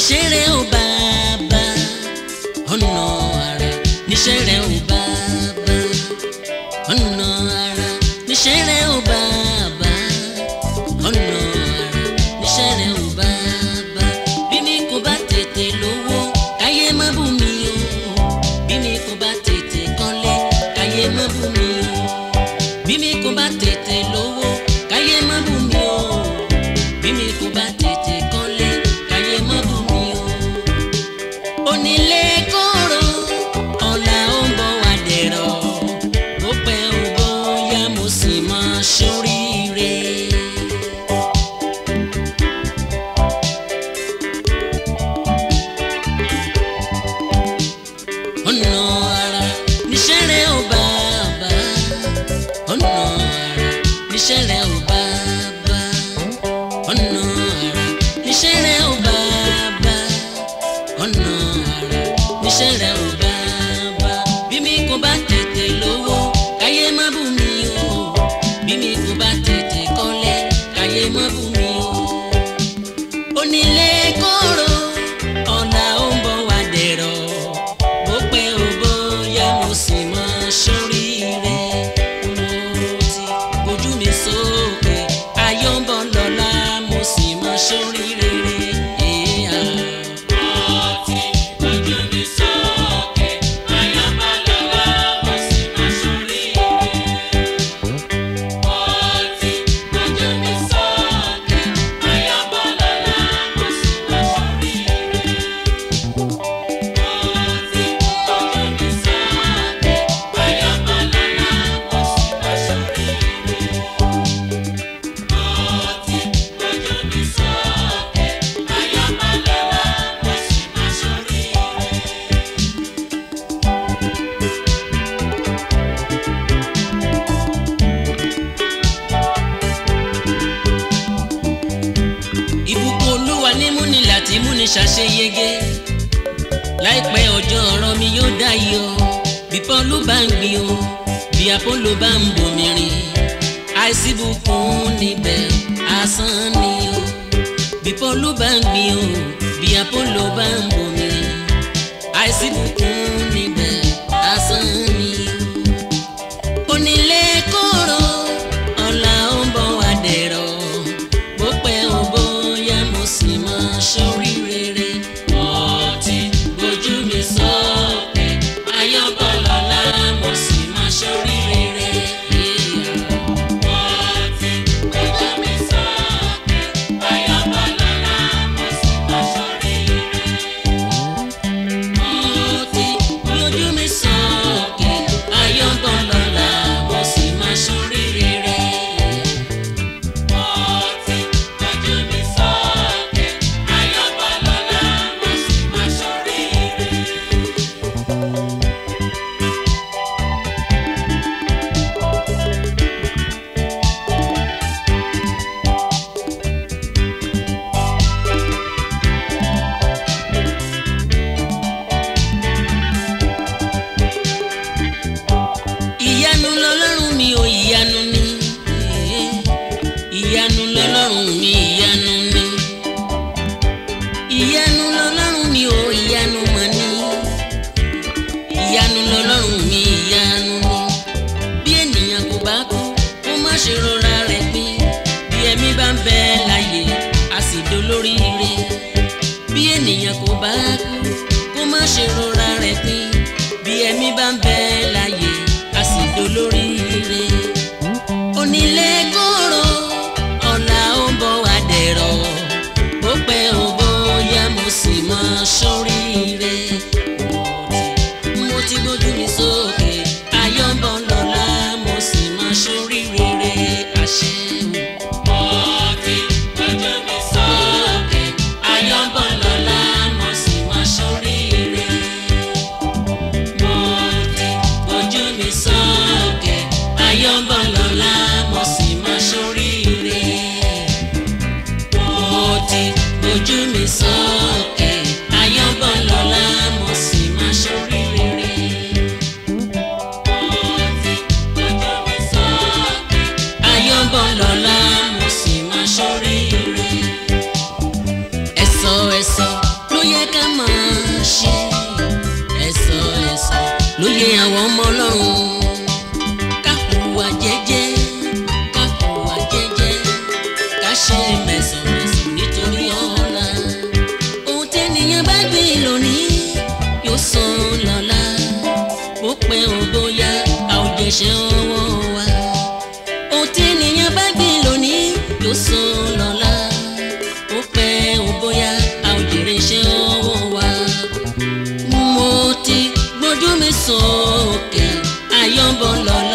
níṣẹ́ o baba, bàbá ọ̀nà ara níṣẹ́ o baba, bàbá ọ̀nà ara níṣẹ́ o baba. ọ̀rọ̀ ní múni láti múni ṣàṣeyege láìpẹ́ ọjọ́ ọ̀rọ̀ mi yóò dáyé o bí Pọ́ọ̀lù bá ń gbin o bí Apólò bá ń bomirin àìsíbùkún níbẹ̀ asán ni o bí Pọ́ọ̀lù bá ń gbin o bí Apólò bá ń bomirin àìsíbùkún. ń bẹ láyé a sì dolóríire bí ènìyàn kò bá kú kó má ṣe rora rẹ̀ pín bí ẹ̀mí bá ń bẹ láyé a sì dolóríire onílé kóró ọ̀la ó ń bọ̀ wá dẹ̀rọ̀ bó pẹ́ ò bóyá mo sì máa ṣọ́. ṣe mẹ̀sàn-mẹ̀sàn nítorí ọ̀la ohun tẹ́nìyàn bá gbé lónìí yóò san lọ́la ó pẹ́ ò bóyá a ò jẹ̀ṣẹ̀ wa ohun tẹ́nìyàn bá gbé lónìí yóò san lọ́la ó pẹ́ ò bóyá a mi sókè ayọ́bọ̀ lọ́la.